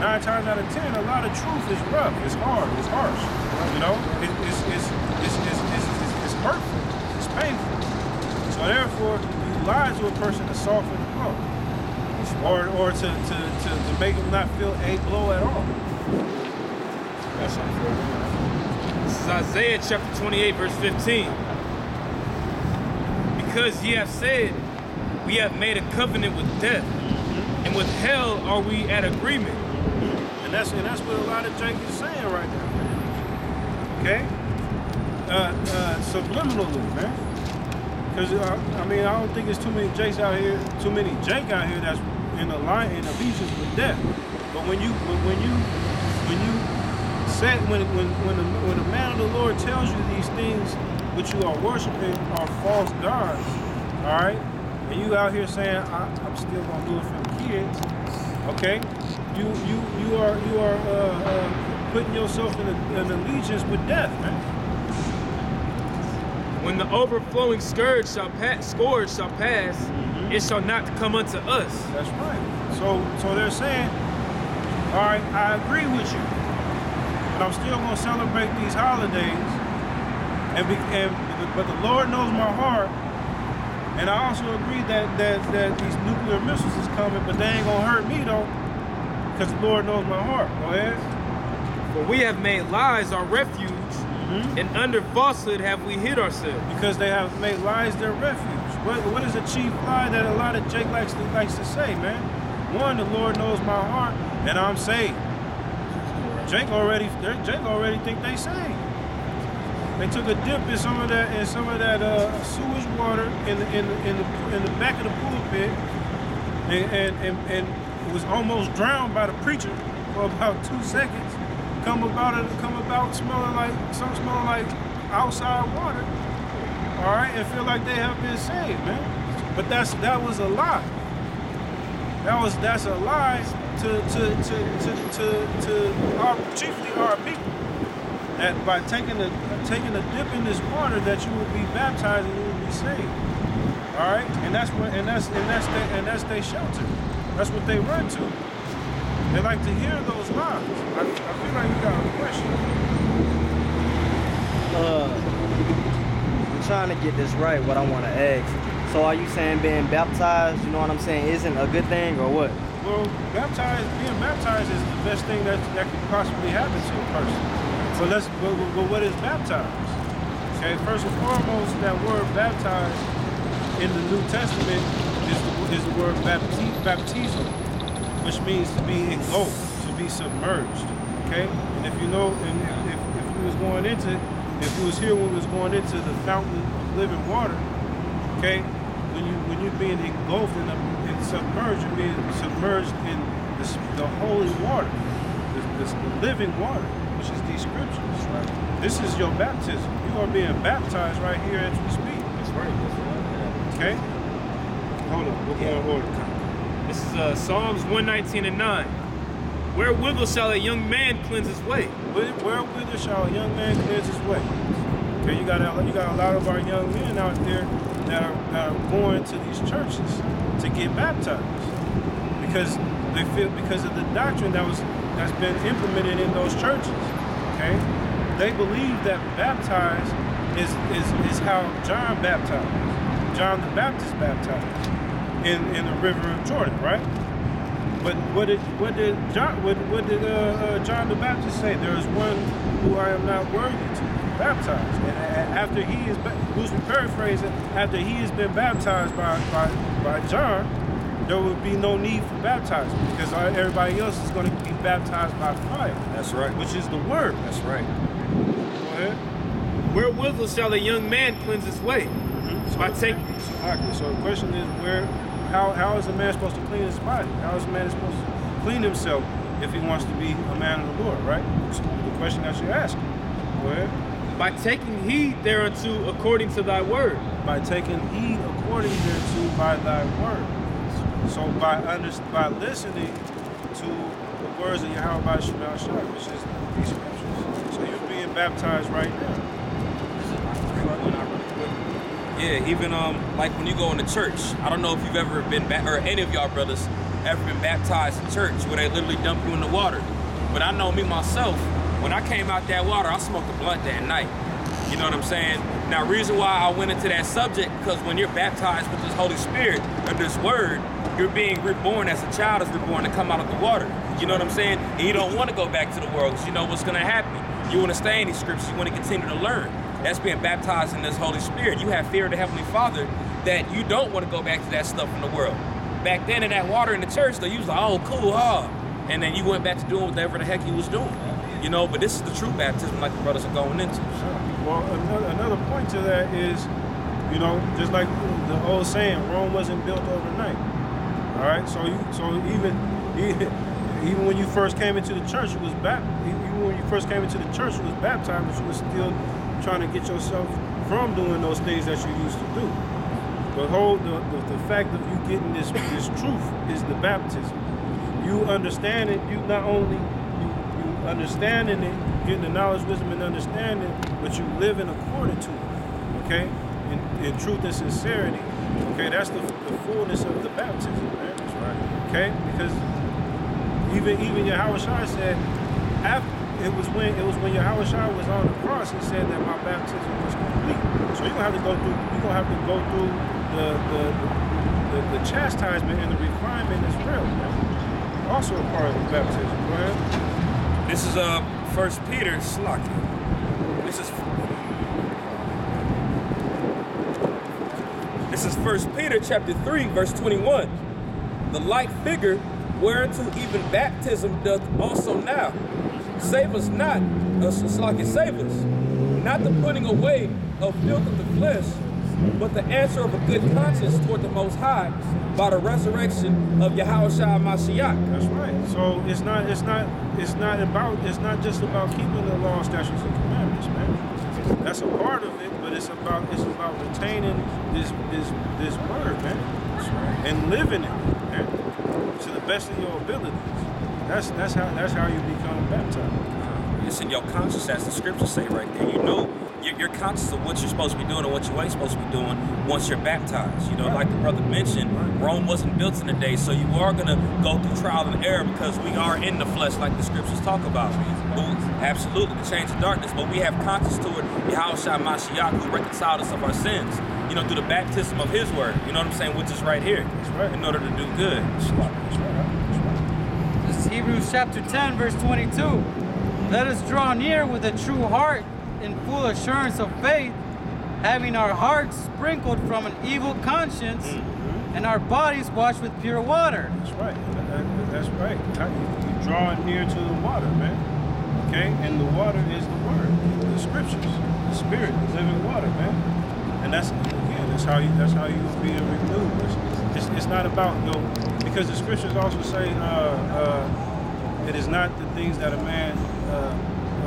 nine times out of ten, a lot of truth is rough, it's hard, it's harsh. You know, it, it's, it's, it's, it's, it's, it's, it's hurtful, it's painful. So therefore, you lie to a person to soften the blow, or or to, to, to, to make them not feel a blow at all. That's unfair. This is Isaiah chapter 28, verse 15. Because ye have said, We have made a covenant with death, and with hell are we at agreement. And that's and that's what a lot of Jake is saying right now. Okay? Uh, uh, subliminally, man. Because uh, I mean, I don't think there's too many Jakes out here, too many Jake out here that's in a line in allegiance with death. But when you when, when you when you say when when when the, when the man of the Lord tells you these things which you are worshiping are false gods, all right, and you out here saying I, I'm still gonna do it for the kids, okay? You you you are you are uh, uh, putting yourself in, a, in allegiance with death, man. When the overflowing scourge shall pass, scourge shall pass, it shall not come unto us. That's right. So so they're saying, all right, I agree with you, but I'm still gonna celebrate these holidays, and be, and but the Lord knows my heart, and I also agree that that that these nuclear missiles is coming, but they ain't gonna hurt me though, because the Lord knows my heart. Go ahead. For we have made lies our refuge, and under falsehood have we hid ourselves. because they have made lies their refuge. What, what is a chief lie that a lot of Jake likes to, likes to say, man? One, the Lord knows my heart, and I'm saved. Jake already, Jake already think they saved. They took a dip in some of that in some of that uh, sewage water in the, in the, in the in the back of the pulpit, and and, and and was almost drowned by the preacher for about two seconds. Come about it, come about smelling like some smelling like outside water all right, and feel like they have been saved, man. But that's that was a lie. That was that's a lie to to to to to, to our, chiefly our people. That by taking a taking a dip in this water, that you will be baptized and you will be saved. All right, and that's what and that's and that's their, and that's their shelter. That's what they run to. They like to hear those lies. I, I feel like you got a question. Uh, I'm trying to get this right. What I want to ask. So, are you saying being baptized? You know what I'm saying? Isn't a good thing or what? Well, baptized, being baptized is the best thing that that could possibly happen to a person. So let's, but, but- but what is baptized? Okay, first and foremost, that word baptized in the New Testament is the, is the word bapti- which means to be engulfed, to be submerged. Okay, and if you know, and if, if we was going into, if we was here when we was going into the fountain of living water, okay, when you when you're being engulfed in, a, in submerged, you're being submerged in this, the holy water, this, this living water, which is these scriptures. Right? This is your baptism. You are being baptized right here as we speak. That's right. Okay. Hold on. We'll go in order. This is uh, Psalms 119 and 9. Wherewithal shall a young man cleanse his way? Where, where whither shall a young man cleanse his way? Okay, you got a, you got a lot of our young men out there that are, that are going to these churches to get baptized because they feel because of the doctrine that was that's been implemented in those churches. Okay, they believe that baptized is is is how John baptized, John the Baptist baptized in in the river of Jordan, right? But what did what did John what, what did uh, uh, John the Baptist say? There is one who I am not worthy to baptize. And after he is ba- loosely paraphrasing, after he has been baptized by by, by John, there will be no need for baptizing because everybody else is going to be baptized by fire, That's right. which is the word. That's right. Go ahead. Wherewithal shall a young man cleanse his way? By taking Exactly. So the question is where how how is a man supposed to clean his body? How is a man supposed to clean himself if he wants to be a man of the Lord, right? So the question that you're asking. Go ahead. by taking heed thereunto according to thy word. By taking heed according thereto by thy word. So by under, by listening to the words of Yahweh Shema Shai, which is these scriptures. So you're being baptized right now. Yeah, even um like when you go into church, I don't know if you've ever been back or any of y'all brothers ever been baptized in church where they literally dump you in the water. But I know me myself, when I came out that water, I smoked a blunt that night. You know what I'm saying? Now, reason why I went into that subject, because when you're baptized with this Holy Spirit or this word, you're being reborn as a child is reborn to come out of the water. You know what I'm saying? And you don't want to go back to the world because you know what's going to happen. You want to stay in these scriptures. You want to continue to learn. That's being baptized in this Holy Spirit. You have fear of the Heavenly Father that you don't want to go back to that stuff in the world. Back then in that water in the church, though, you was like, oh, cool, huh? And then you went back to doing whatever the heck you was doing. You know, but this is the true baptism like the brothers are going into. Well, another, point to that is, you know, just like the old saying, Rome wasn't built overnight. All right, so you, so even, even when you first came into the church, you was baptized. Even when you first came into the church, you was baptized, but you was still trying to get yourself from doing those things that you used to do. The whole, the, the, the fact of you getting this this truth is the baptism. You understand it. You not only you, you understanding it, getting the knowledge, wisdom, and understanding, but you living according to it. Okay, in, in truth and sincerity. Okay, that's the, the fullness of the baptism, man. That's right. Okay, because even even Yahweh Shai said, after it was when it was when Yahweh Shai was on the cross, he said that my baptism was complete. So you're gonna have to go through you're gonna have to go through the the, the, the chastisement and the refinement as well. Also a part of the baptism. Go. This is uh First Peter Slaki. This is This is First Peter chapter 3, verse 21. The like figure whereunto even baptism doth also now. Save us not, uh, Slaki, save us, not the putting away of filth of the flesh, but the answer of a good conscience toward the Most High by the resurrection of Yahweh Shai Mashiach. That's right. So it's not it's not it's not about it's not just about keeping the law, statutes, and commandments, man. That's a part of it, but it's about it's about retaining this this this word, man, and living it, man, to the best of your abilities. That's that's how that's how you become baptized. It's in your conscience, as the scriptures say right there. You know, you're, you're conscious of what you're supposed to be doing and what you ain't supposed to be doing once you're baptized. You know, like the brother mentioned, Rome wasn't built in a day, so you are going to go through trial and error because we are in the flesh, like the scriptures talk about. But absolutely, the change of darkness. But we have conscience to it. Shai Mashiach, who reconciled us of our sins, you know, through the baptism of his word. You know what I'm saying? Which is right here. That's right. In order to do good. That's right. That's right. This is Hebrews chapter 10, verse 22. Let us draw near with a true heart in full assurance of faith, having our hearts sprinkled from an evil conscience mm-hmm. and our bodies washed with pure water. That's right. That- that- That's right. You you drawing near to the water, man. Okay, and the water is the word, the scriptures, the spirit, the living water, man. And that's again, that's how you that's how you be renewed. It's, it's, it's not about you know, because the scriptures also say uh, uh, it is not the things that a man uh,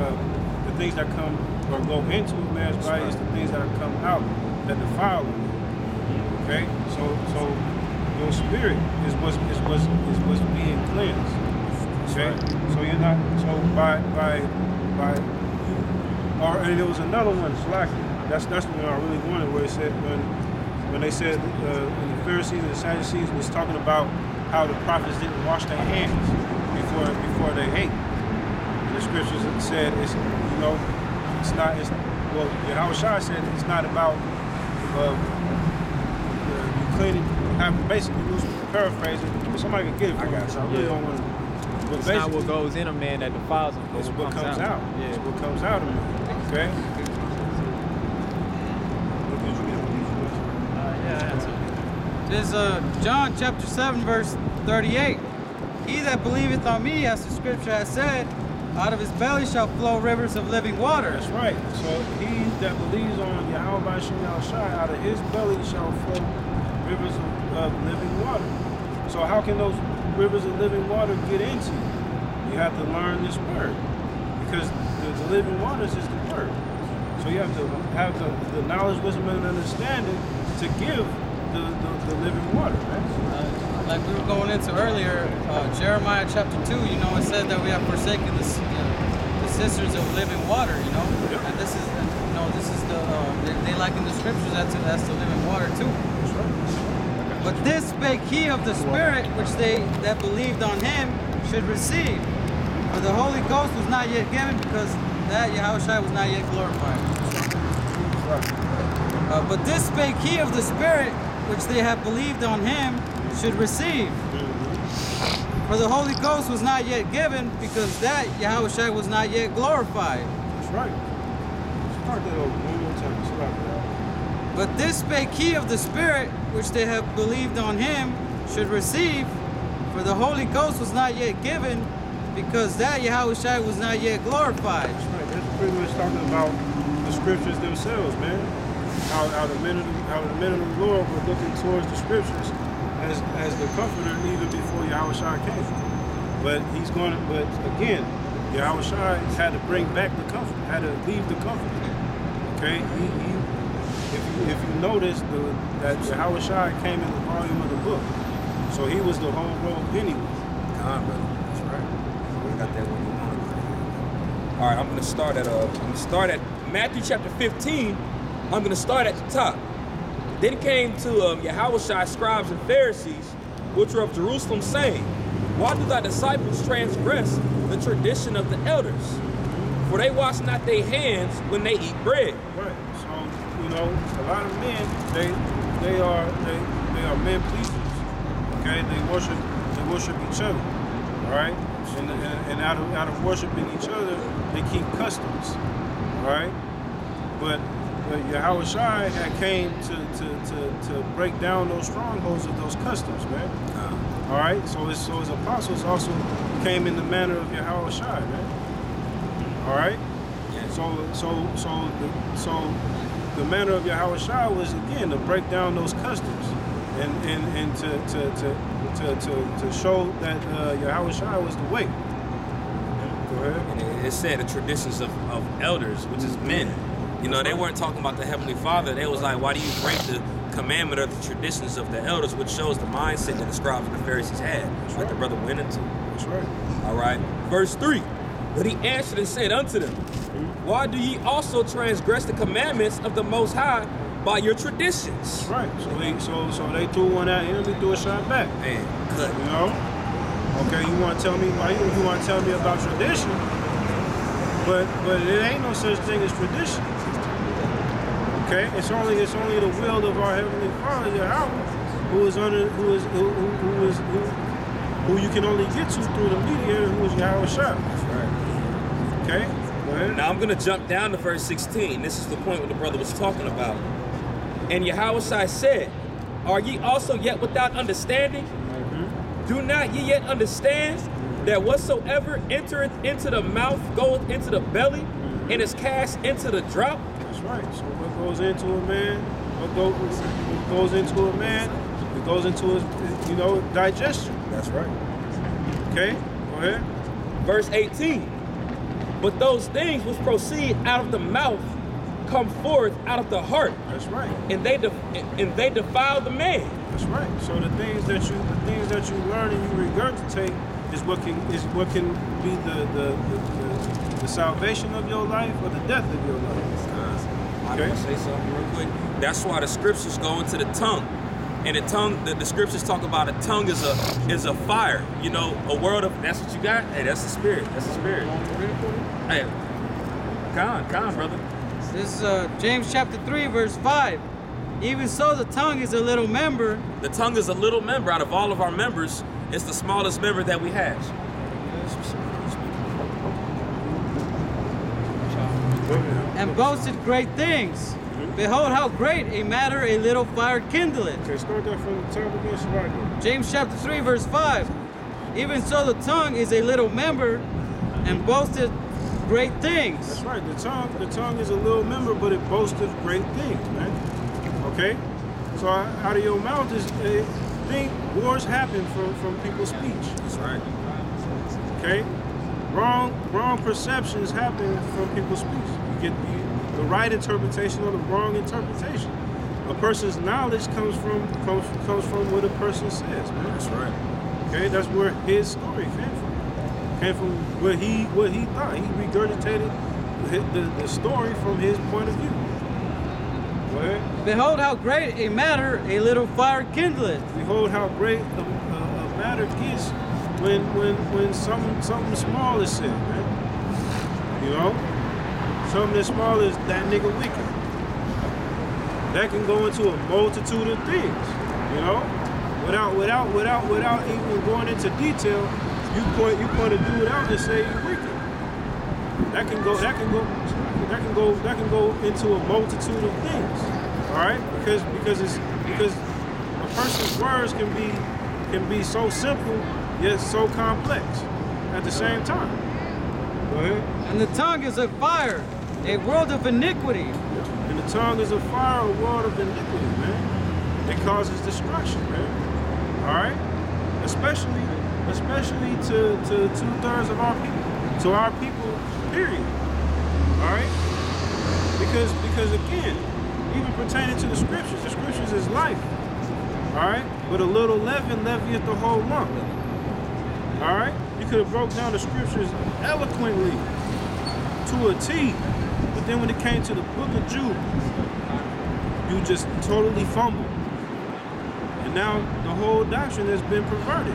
uh, the things that come or go into a man's body, it's the things that come out that defile him. Okay, so so your spirit is what's is what's is what's being cleansed. Okay, so you're not so by by by or and there was another one, slacking. That's that's the one I really wanted, where it said when when they said uh, when the Pharisees and the Sadducees was talking about how the prophets didn't wash their hands before before they ate. The scriptures said it's you know it's not it's well Yahweh Shai said it's not about uh, uh, you cleaning have basically loose paraphrasing. If somebody can get it I me, got 'cause you. Yeah. don't want to. But It's not what goes in a man that defiles him, it's what comes out. Yeah. It's what comes out of him. Okay. What did you get? This is uh, John chapter 7, verse 38. He that believeth on me, as the scripture has said, out of his belly shall flow rivers of living water. That's right. So he that believes on Yahweh out of his belly shall flow rivers of, of living water. So how can those rivers of living water get into you? You have to learn this word. Because the, the living waters is the word. So you have to have the, the knowledge, wisdom, and understanding to give the, the, the living water, man. Uh, like we were going into earlier, uh, Jeremiah chapter 2, you know, it said that we have forsaken the, uh, the sisters of living water, you know? Yep. And this is, you know, this is the, uh, they, they like in the scriptures, that's, that's the living water too. Right. But this spake he of the Spirit which they that believed on him should receive. For the Holy Ghost was not yet given because that Yahushua was not yet glorified. Uh, but this spake he of the Spirit which they have believed on him should receive. Mm-hmm. For the Holy Ghost was not yet given because that Yahushua was not yet glorified. That's right. Start that over one more time. Start that. But this spake he of the Spirit which they have believed on him should receive, for the Holy Ghost was not yet given, because that Yahushua was not yet glorified. That's right. That's pretty much talking about the scriptures themselves, man. The men of the, how men of the Lord were looking towards the scriptures as as the comforter even before Yahweh Yahushua came. But he's going to, but again, Yahweh Yahushua had to bring back the comfort, had to leave the comfort. Okay? He, he if you if you notice the that Yahushua came in the volume of the book. So he was the whole world anyway. God, brother. That's right. We got that one. All right, I'm gonna start at uh, I'm gonna start at Matthew chapter 15. I'm gonna start at the top. Then came to um, Yahushua scribes and Pharisees, which were of Jerusalem, saying, Why do thy disciples transgress the tradition of the elders? For they wash not their hands when they eat bread. Right. So you know, a lot of men they they are they they are men pleasers. Okay, they worship they worship each other. Right, and, and, and out of out of worshiping each other, they keep customs. Right, but but Yahweh Shai had came to, to, to, to break down those strongholds of those customs, man. Uh-huh. All right, so his so his apostles also came in the manner of Yahweh Shai, man. Mm-hmm. All right. yeah. So so so the, so the manner of Yahweh Shai was again to break down those customs and and, and to, to, to, to, to, to show that uh, Yahweh Shai was the way. Mm-hmm. Go ahead. And it, it said the traditions of, of elders, which is mm-hmm. men. You know, they weren't talking about the Heavenly Father. They was like, why do you break the commandment or the traditions of the elders, which shows the mindset that the scribes and the Pharisees had, like the brother went into. That's right. All right. Verse 3. But he answered and said unto them, mm-hmm. Why do ye also transgress the commandments of the Most High by your traditions? That's right. So they so so they threw one at him, he threw a shot back. Man, cut. You know? Okay, you want to tell me why you, you want to tell me about tradition, but but it ain't no such thing as tradition. Okay, it's only it's only the will of our heavenly Father, Yahweh, who is under who is who, who, who is who, who you can only get to through the mediator, who is Yahweh Shah. Right. Okay. Now I'm going to jump down to verse 16. This is the point where the brother was talking about. And Yahushua said, Are ye also yet without understanding? Mm-hmm. Do not ye yet understand that whatsoever entereth into the mouth goeth into the belly and is cast into the drop? That's right. So goes into a man, what, go, what goes into a man, it goes into his you know digestion. That's right. Okay, go ahead. Verse 18. But those things which proceed out of the mouth come forth out of the heart, That's right. and they def- and they defile the man. That's right. So the things that you the things that you learn and you regurgitate is what can is what can be the the, the, the, the salvation of your life or the death of your life. I Okay. want to say something real quick. That's why the scriptures go into the tongue. And the tongue, the, the scriptures talk about a tongue is a is a fire. You know, a world of that's what you got. Hey, that's the spirit. That's the spirit. Hey, come on, come on, brother. This is uh, James chapter 3, verse 5. Even so, the tongue is a little member, The tongue is a little member out of all of our members. It's the smallest member that we have. And boasted great things. Behold, how great a matter a little fire kindleth. Okay, start that from the top again, Shabbat. James chapter 3, verse 5. Even so, the tongue is a little member and boasted great things. That's right. The tongue, the tongue is a little member, but it boasteth great things, man. Okay. So out of your mouth is uh, think wars happen from from people's speech. That's right. Okay? Wrong wrong perceptions happen from people's speech. You get the, the right interpretation or the wrong interpretation. A person's knowledge comes from comes, comes from what a person says, man. That's right. Okay, that's where his story came from. Came from what he what he thought. He regurgitated the, the, the story from his point of view. Go. Behold how great a matter a little fire kindleth. Behold how great a, a, a matter gets when when when something something small is said, man. You know, something as small as that nigga wicked. That can go into a multitude of things. You know, without without without without even going into detail, you point you point a dude out and say you wicked. That can go that can go that can go that can go into a multitude of things. All right, because because it's because a person's words can be can be so simple yet so complex at the same time. And the tongue is a fire, a world of iniquity. And the tongue is a fire, a world of iniquity, man. It causes destruction, man. All right, especially especially to to two thirds of our people, to our people, period. All right, because because again, even pertaining to the scriptures, the scriptures is life. All right, but a little leaven leaveneth the whole lump. All right, you could have broke down the scriptures eloquently to a T, but then when it came to the book of Jude, you just totally fumbled. And now the whole doctrine has been perverted.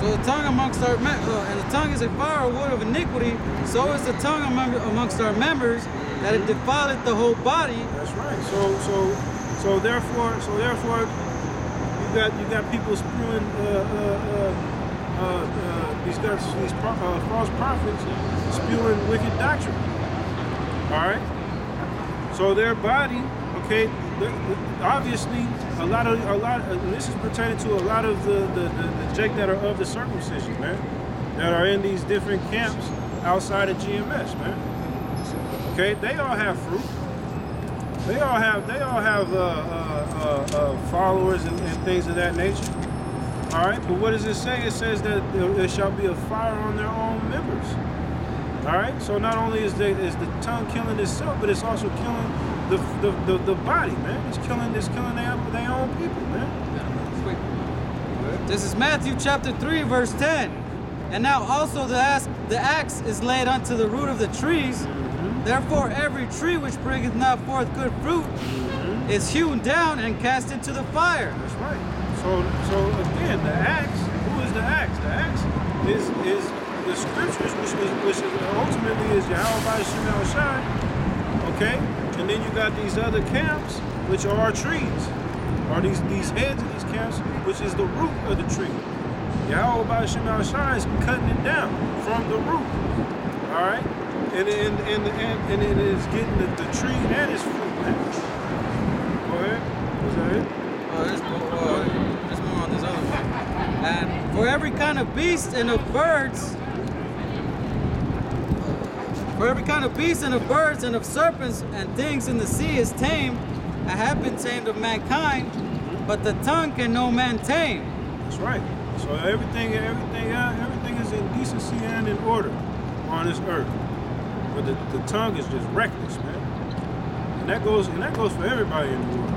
So the tongue amongst our uh, and the tongue is a fire, a wood of iniquity. So is the tongue among, amongst our members, that it defileth the whole body. That's right. So so so therefore so therefore you got you got people spewing uh, uh, uh, uh, these guys these uh, false prophets spewing wicked doctrine. All right. So their body, okay, obviously a lot of a lot and this is pertaining to a lot of the the, the, the Jake that are of the circumcision, man, that are in these different camps outside of GMS, man. Okay, they all have fruit. They all have they all have uh, uh, uh, uh, followers and, and things of that nature. All right, but what does it say? It says that there shall be a fire on their own members. All right, so not only is the is the tongue killing itself, but it's also killing the the, the, the body, man. It's killing it's killing their, their own people, man. This is Matthew chapter 3, verse 10. And now also the axe, the axe is laid unto the root of the trees. Mm-hmm. Therefore every tree which bringeth not forth good fruit mm-hmm. is hewn down and cast into the fire. That's right. So so again, the axe. Who is the axe? The axe is is the scriptures, which is which is ultimately is Yahweh by Shemel Shai. Okay, and then you got these other camps, which are trees, or these these heads of these camps, which is the root of the tree. Yahweh by Shemel Shai is cutting it down from the root. All right, and and and and, and it is getting the, the tree and its fruit. Man. Go ahead. Was that it? Oh, there's, uh, there's more on this other one. And for every kind of beast and of birds, for every kind of beast and of birds and of serpents and things in the sea is tamed, and have been tamed of mankind, but the tongue can no man tame. That's right. So everything, everything, uh, everything is in decency and in order on this earth. But the, the tongue is just reckless, man. And that goes, and that goes for everybody in the world.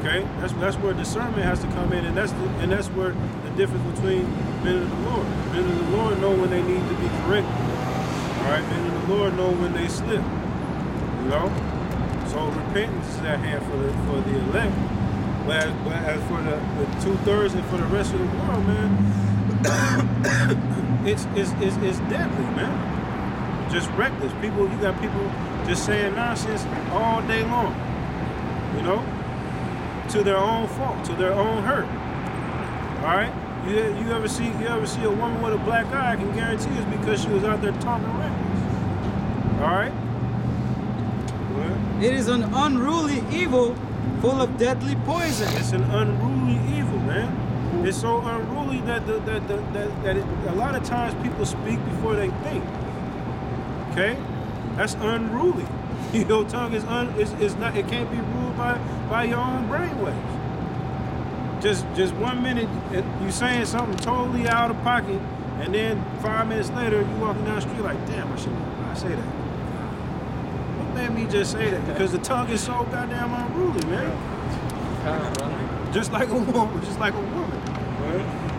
Okay, that's that's where discernment has to come in, and that's the, and that's where difference between men of the Lord. Men of the Lord know when they need to be corrected. Right, men of the Lord know when they slip. You know, so repentance is at hand for the for the elect. But as, but as for the, the two thirds and for the rest of the world, man, it's, it's it's it's deadly, man. Just reckless. People, you got people just saying nonsense all day long. You know, to their own fault, to their own hurt. All right. You, you ever see you ever see a woman with a black eye? I can guarantee it's because she was out there talking reckless. All right. Well, It is an unruly evil full of deadly poison. It's an unruly evil, man. It's so unruly that the, that the, that, that it, a lot of times people speak before they think. Okay, that's unruly. Your tongue is un, is, is not. It can't be ruled by by your own brainwaves. Just just one minute you saying something totally out of pocket, and then five minutes later you walking down the street like, damn, I should I say that. What made me just say that? Because the tongue is so goddamn unruly, man. Just like a woman, just like a woman.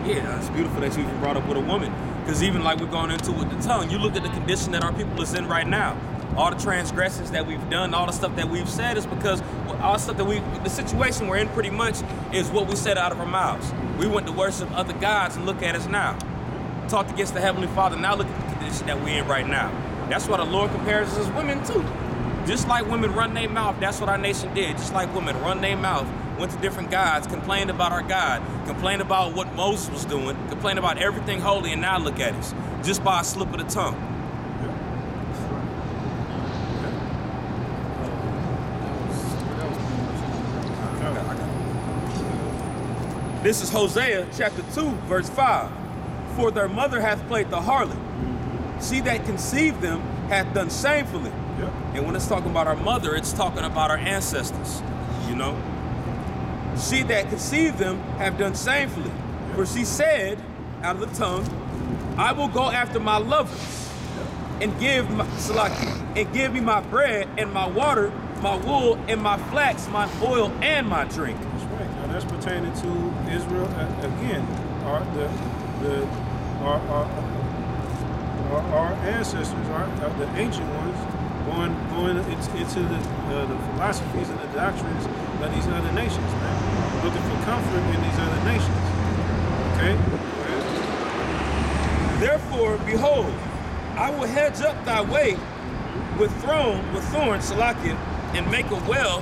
Yeah, it's beautiful that you even brought up with a woman. Because even like we're going into with the tongue, you look at the condition that our people is in right now. All the transgressions that we've done, all the stuff that we've said is because all the stuff that we, the situation we're in pretty much is what we said out of our mouths. We went to worship other gods and look at us now. Talked against the Heavenly Father, now look at the condition that we're in right now. That's why the Lord compares us as women too. Just like women run their mouth, that's what our nation did. Just like women run their mouth, went to different gods, complained about our God, complained about what Moses was doing, complained about everything holy, and now look at us. Just by a slip of the tongue. This is Hosea chapter 2, verse 5. For their mother hath played the harlot. She that conceived them hath done shamefully. Yep. And when it's talking about our mother, it's talking about our ancestors, you know? She that conceived them have done shamefully. For she said out of the tongue, I will go after my lovers and give my, Salaki, and give me my bread and my water, my wool and my flax, my oil and my drink. That's pertaining to Israel uh, again. Our the the our our, our, our ancestors, our, uh, the ancient ones, going going into, into the, uh, the philosophies and the doctrines of these other nations, man. Looking for comfort in these other nations. Okay. Therefore, behold, I will hedge up thy way with throne, with thorns, Salakia, and make a well,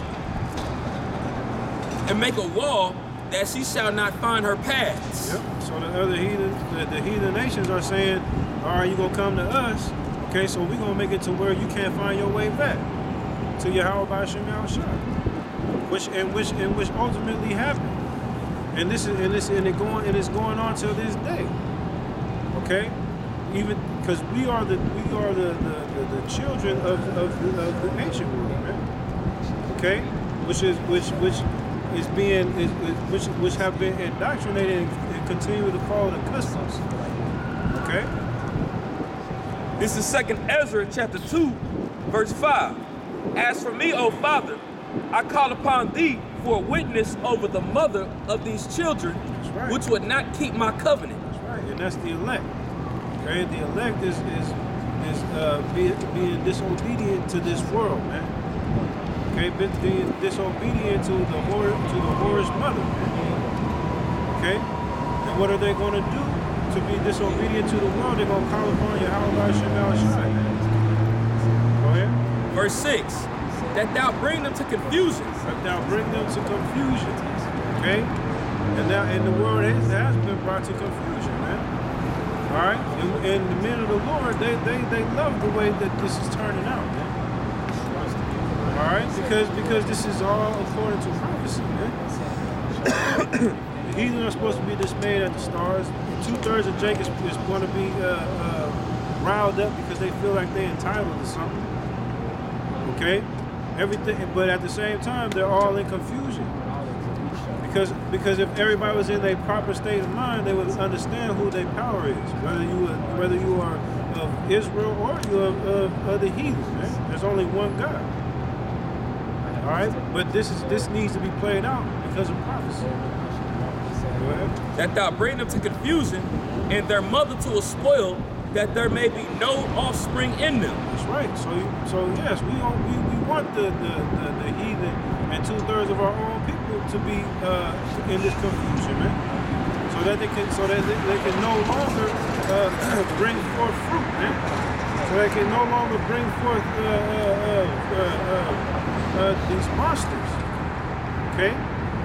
and make a wall that she shall not find her paths. Yep. So the other heathen, the, the heathen nations are saying, "All right, you gonna come to us? Okay, so we gonna make it to where you can't find your way back to Yahweh by Shem which and which and which ultimately happened. And this is and this and it going and it's going on till this day. Okay, even because we are the we are the the, the, the children of of the, of the ancient world, man. Okay, which is which which is being is, is which which have been indoctrinated and, and continue to follow the customs. Okay, This is Second Ezra chapter 2, verse 5. As for me, O Father, I call upon thee for a witness over the mother of these children, right. which would not keep my covenant. that's right, and that's the elect. Okay, the elect is is is uh, being being disobedient to this world, man. Okay, be- being disobedient to the whore to the whore's mother. Okay, and what are they going to do to be disobedient to the world? They're going to call upon Yahweh Shem Al Shai. Go ahead. Verse 6 That thou bring them to confusion. But thou bring them to confusion. Okay? And now and the world has, has been brought to confusion, man. Alright? And, and the men of the Lord, they, they they love the way that this is turning out, man. Alright? Because because this is all according to prophecy, man. the heathen are supposed to be dismayed at the stars. Two thirds of Jacob is, going to be uh, uh, riled up because they feel like they're entitled to something. Okay? Everything, but at the same time, they're all in confusion. Because because if everybody was in their proper state of mind, they would understand who their power is. Whether you are, whether you are of Israel or you are of, of the heathen, man. There's only one God. All right, but this is this needs to be played out because of prophecy. That thou bring them to confusion, and their mother to a spoil, that there may be no offspring in them. That's right. So, so yes, we don't, we, we want the, the, the, the heathen and two thirds of our own people to be uh, in this confusion, man. So that they can, so that they, they can no longer uh, bring forth fruit, man. So they can no longer bring forth uh, uh, these monsters. Okay.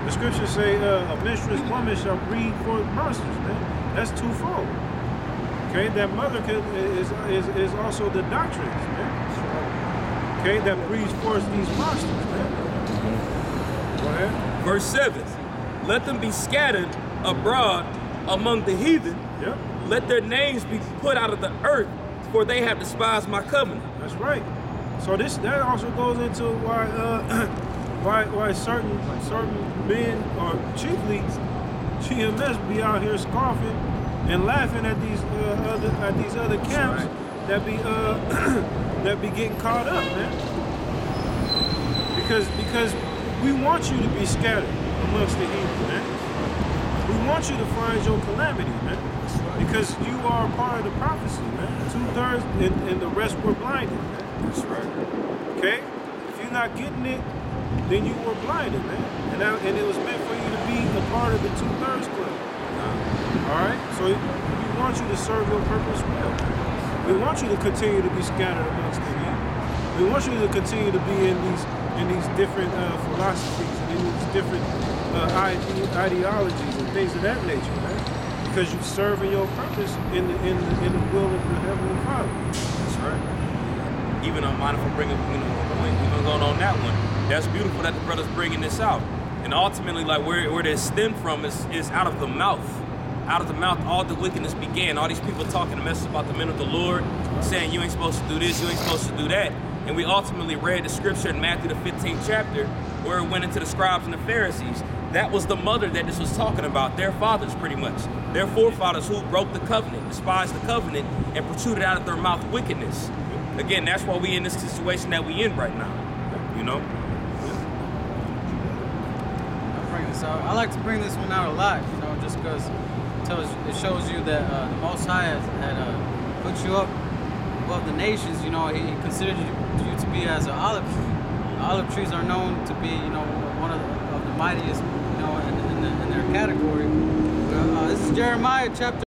The scriptures say uh, a menstruous woman shall breed forth monsters, man. That's twofold. Okay, that mother can, is, is, is also the doctrines, man. Okay, that breeds forth these monsters, man. Go ahead. Verse 7 Let them be scattered abroad among the heathen. Yep, Let their names be put out of the earth, for they have despised my covenant. that's right. So this that also goes into why uh, why why certain certain men or chiefly GMS be out here scoffing and laughing at these uh, other at these other camps that be uh that be getting caught up, man. Because because we want you to be scattered amongst the heathen, man. We want want you to find your calamity, man. Because you are part of the prophecy, man. Two thirds and, and the rest were blinded, man. That's right. Okay? If you're not getting it, then you were blinded, man. And that, and it was meant for you to be a part of the two thirds club. Alright? So we want you to serve your purpose well. We want you to continue to be scattered amongst the heathen. We want you to continue to be in these in these different uh, philosophies and in these different uh, ide- ideologies and things of that nature, man. Because you're serving your purpose in the in the, in the will of the heavenly Father. That's right. Even I'm mindful bringing, you know, even going on that one. That's beautiful that the brother's bringing this out. And ultimately, like where, where this stemmed from is, is out of the mouth. Out of the mouth, all the wickedness began. All these people talking a mess about the men of the Lord, saying you ain't supposed to do this, you ain't supposed to do that. And we ultimately read the scripture in Matthew the 15th chapter, where it went into the scribes and the Pharisees. That was the mother that this was talking about, their fathers pretty much. Their forefathers who broke the covenant, despised the covenant, and protruded out of their mouth wickedness. Again, that's why we in this situation that we in right now. You know? I'll bring this out. I like to bring this one out a lot, you know, just because it shows you that uh, the Most High has, had uh, put you up above the nations. You know, He he considered you, you to be as an olive tree. Olive trees are known to be, you know, one of the, of the mightiest, you know, in, in, the, in their category. Uh, this is Jeremiah chapter.